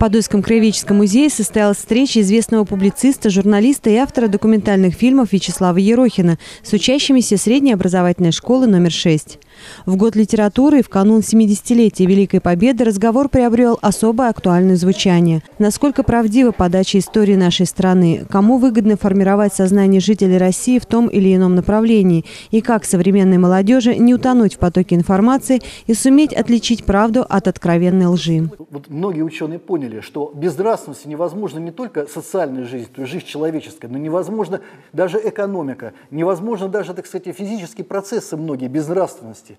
Подольском краеведческом музее состоялась встреча известного публициста, журналиста и автора документальных фильмов Вячеслава Ерохина с учащимися средней образовательной школы номер 6. В год литературы и в канун 70-летия Великой Победы разговор приобрел особое актуальное звучание. Насколько правдива подача истории нашей страны, кому выгодно формировать сознание жителей России в том или ином направлении, и как современной молодежи не утонуть в потоке информации и суметь отличить правду от откровенной лжи. Вот многие ученые поняли, что без нравственности невозможно не только социальная жизнь, то есть жизнь человеческая, но невозможно даже экономика, невозможно даже, так сказать, физические процессы многие без нравственности нравственности.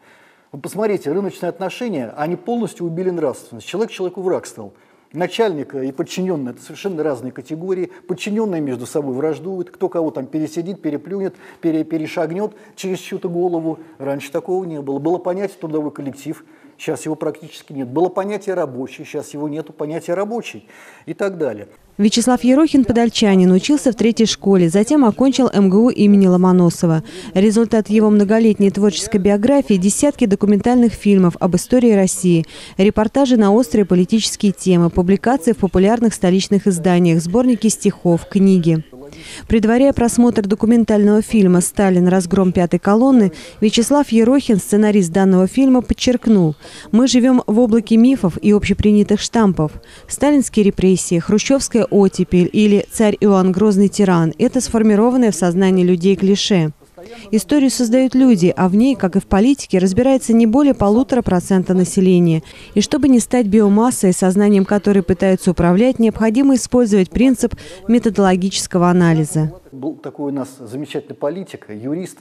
Вы посмотрите, рыночные отношения, они полностью убили нравственность. Человек человеку враг стал. Начальник и подчиненный – это совершенно разные категории. Подчиненные между собой враждуют, кто кого там пересидит, переплюнет, пере, перешагнет через чью-то голову. Раньше такого не было. Было понятие трудовой коллектив, сейчас его практически нет. Было понятие рабочий, сейчас его нету понятия рабочий и так далее. Вячеслав Ерохин – подольчанин, учился в третьей школе, затем окончил МГУ имени Ломоносова. Результат его многолетней творческой биографии – десятки документальных фильмов об истории России, репортажи на острые политические темы, публикации в популярных столичных изданиях, сборники стихов, книги. Предваряя просмотр документального фильма «Сталин. Разгром пятой колонны», Вячеслав Ерохин, сценарист данного фильма, подчеркнул, «Мы живем в облаке мифов и общепринятых штампов. Сталинские репрессии, хрущевская оттепель или царь Иоанн Грозный тиран – это сформированное в сознании людей клише. Историю создают люди, а в ней, как и в политике, разбирается не более полутора процента населения. И чтобы не стать биомассой, сознанием которой пытаются управлять, необходимо использовать принцип методологического анализа. Был такой у нас замечательный политик, юрист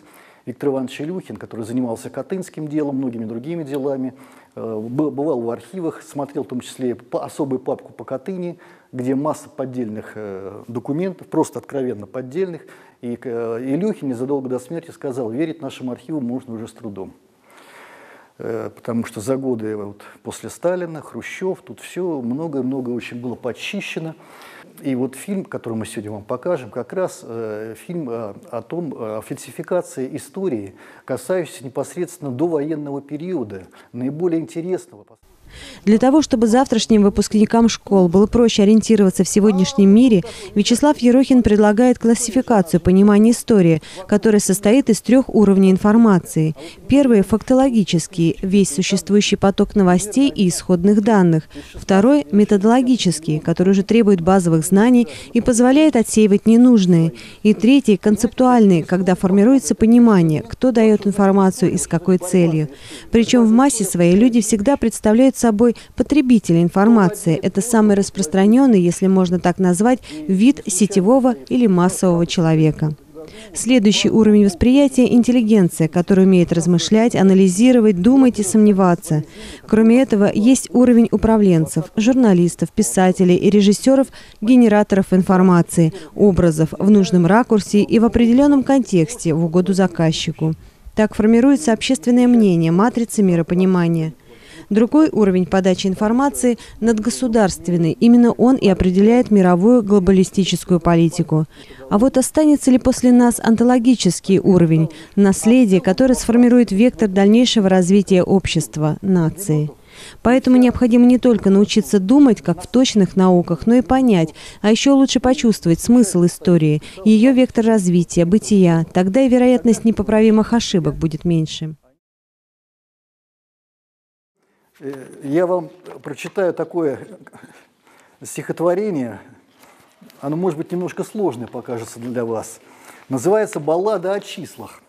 Виктор Иванович Илюхин, который занимался Катынским делом, многими другими делами, бывал в архивах, смотрел в том числе особую папку по Катыни, где масса поддельных э, документов, просто откровенно поддельных. И э, Илюхин незадолго до смерти сказал, верить нашим архивам можно уже с трудом. Э, потому что за годы вот, после Сталина, Хрущев, тут все много-много очень было подчищено. И вот фильм, который мы сегодня вам покажем, как раз э, фильм э, о том, о фальсификации истории, касающейся непосредственно до военного периода, наиболее интересного. Для того, чтобы завтрашним выпускникам школ было проще ориентироваться в сегодняшнем мире, Вячеслав Ерохин предлагает классификацию понимания истории, которая состоит из трех уровней информации. Первый – фактологический, весь существующий поток новостей и исходных данных. Второй – методологический, который уже требует базовых знаний и позволяет отсеивать ненужные. И третий – концептуальный, когда формируется понимание, кто дает информацию и с какой целью. Причем в массе своей люди всегда представляют собой потребителя информации. Это самый распространенный, если можно так назвать, вид сетевого или массового человека. Следующий уровень восприятия – интеллигенция, которая умеет размышлять, анализировать, думать и сомневаться. Кроме этого, есть уровень управленцев, журналистов, писателей и режиссеров, генераторов информации, образов в нужном ракурсе и в определенном контексте в угоду заказчику. Так формируется общественное мнение, матрица миропонимания. Другой уровень подачи информации – надгосударственный. Именно он и определяет мировую глобалистическую политику. А вот останется ли после нас онтологический уровень – наследие, которое сформирует вектор дальнейшего развития общества, нации? Поэтому необходимо не только научиться думать, как в точных науках, но и понять, а еще лучше почувствовать смысл истории, ее вектор развития, бытия. Тогда и вероятность непоправимых ошибок будет меньше. Я вам прочитаю такое стихотворение, оно может быть немножко сложное покажется для вас. Называется «Баллада о числах».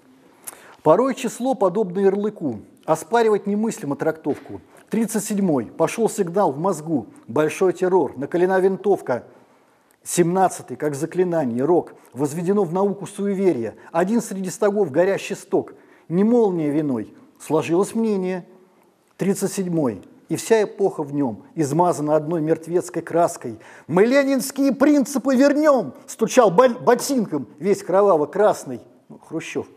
Порой число подобно ярлыку, оспаривать немыслимо трактовку. 37-й, пошел сигнал в мозгу, большой террор, наколена винтовка. 17-й, как заклинание, рок, возведено в науку суеверия. Один среди стогов горящий сток, не молния виной, сложилось мнение – 37-й, и вся эпоха в нем измазана одной мертвецкой краской. «Мы ленинские принципы вернем!» – стучал ботинком весь кроваво-красный ну, Хрущев.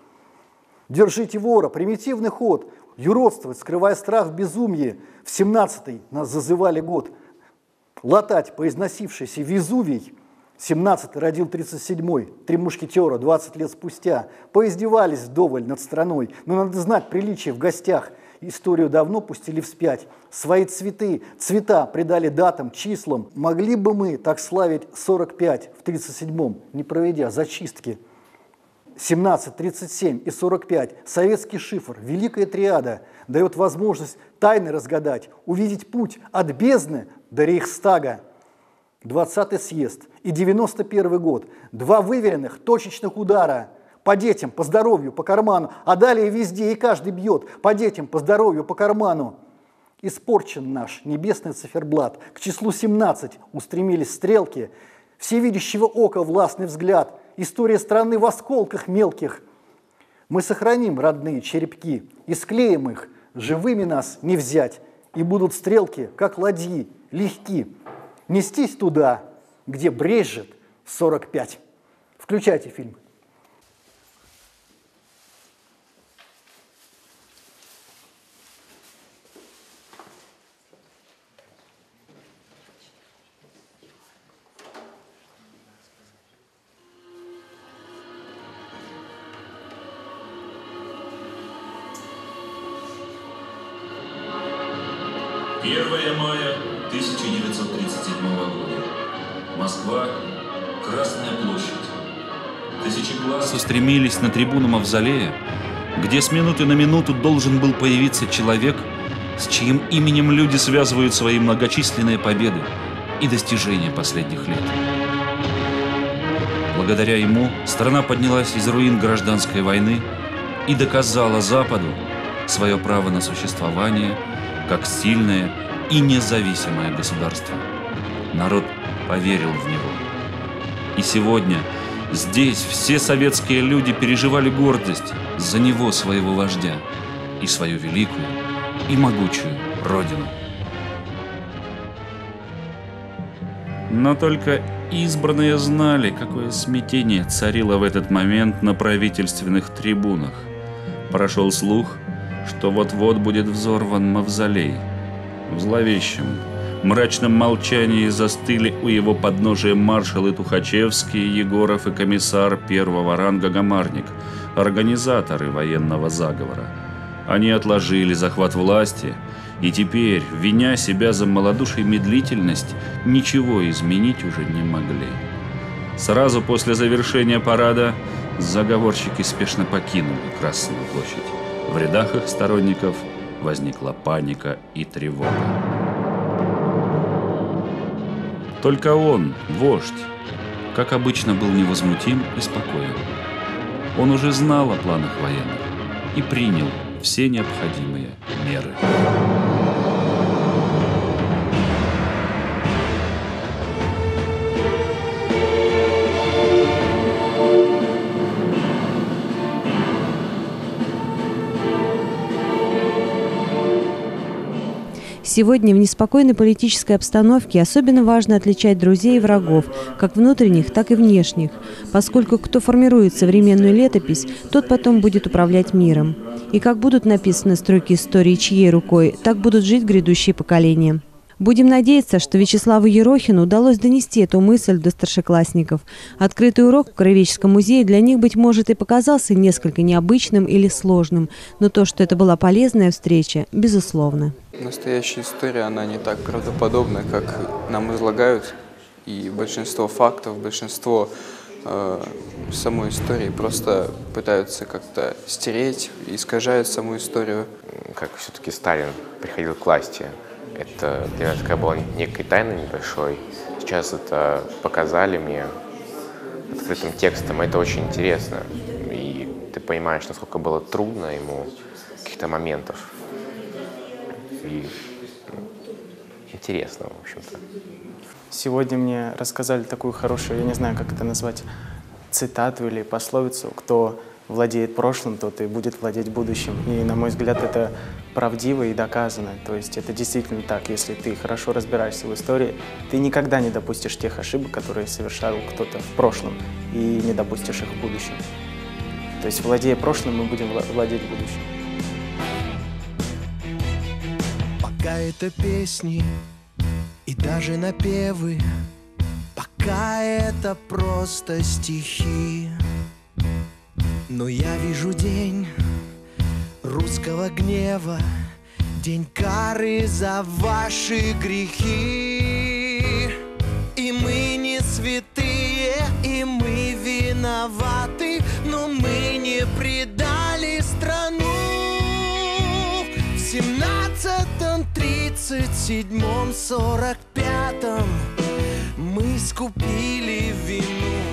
«Держите вора, примитивный ход, юродствовать, скрывая страх в безумье. В 17-й нас зазывали год. Латать поизносившийся Везувий, 17-й родил 37-й, три мушкетера 20 лет спустя. Поиздевались вдоволь над страной, но надо знать приличие в гостях – историю давно пустили вспять. Свои цветы, цвета придали датам, числам. Могли бы мы так славить 45 в 37-м, не проведя зачистки. 17, 37 и 45. Советский шифр, великая триада, дает возможность тайны разгадать, увидеть путь от бездны до Рейхстага. 20-й съезд и 91 год. Два выверенных точечных удара – по детям, по здоровью, по карману, а далее везде и каждый бьет по детям, по здоровью, по карману. Испорчен наш небесный циферблат, к числу 17 устремились стрелки, всевидящего ока властный взгляд, история страны в осколках мелких. Мы сохраним родные черепки и склеим их, живыми нас не взять, и будут стрелки, как ладьи, легки, нестись туда, где брежет 45. Включайте фильм. Стремились на трибуну Мавзолея, где с минуты на минуту должен был появиться человек, с чьим именем люди связывают свои многочисленные победы и достижения последних лет. Благодаря ему страна поднялась из руин гражданской войны и доказала Западу свое право на существование как сильное и независимое государство. Народ поверил в него. И сегодня – Здесь все советские люди переживали гордость за него, своего вождя, и свою великую и могучую родину. Но только избранные знали, какое смятение царило в этот момент на правительственных трибунах. Прошел слух, что вот-вот будет взорван мавзолей. В зловещем, мрачном молчании застыли у его подножия маршалы Тухачевский, Егоров и комиссар первого ранга Гамарник, организаторы военного заговора. Они отложили захват власти, и теперь, виня себя за малодушие медлительность, ничего изменить уже не могли. Сразу после завершения парада заговорщики спешно покинули Красную площадь. В рядах их сторонников возникла паника и тревога. Только он, вождь, как обычно, был невозмутим и спокоен. Он уже знал о планах военных и принял все необходимые меры. Сегодня в неспокойной политической обстановке особенно важно отличать друзей и врагов, как внутренних, так и внешних, поскольку кто формирует современную летопись, тот потом будет управлять миром. И как будут написаны строки истории чьей рукой, так будут жить грядущие поколения. Будем надеяться, что Вячеславу Ерохину удалось донести эту мысль до старшеклассников. Открытый урок в Краеведческом музее для них, быть может, и показался несколько необычным или сложным, но то, что это была полезная встреча, безусловно. Настоящая история, она не так правдоподобна, как нам излагают, и большинство фактов, большинство э, самой истории просто пытаются как-то стереть, искажают саму историю. Как все-таки Сталин приходил к власти, это для нас такая была некой тайной небольшой. Сейчас это показали мне открытым текстом, это очень интересно. И ты понимаешь, насколько было трудно ему каких-то моментов. И ну, интересно, в общем-то. Сегодня мне рассказали такую хорошую, я не знаю, как это назвать, цитату или пословицу, кто владеет прошлым, тот и будет владеть будущим. И, на мой взгляд, это правдиво и доказано. То есть это действительно так. Если ты хорошо разбираешься в истории, ты никогда не допустишь тех ошибок, которые совершал кто-то в прошлом, и не допустишь их в будущем. То есть, владея прошлым, мы будем владеть будущим. Пока это песни и даже напевы, пока это просто стихи. Но я вижу день русского гнева День кары за ваши грехи. И мы не святые, и мы виноваты Но мы не предали страну. В семнадцатом, тридцать седьмом, сорок пятом Мы скупили вину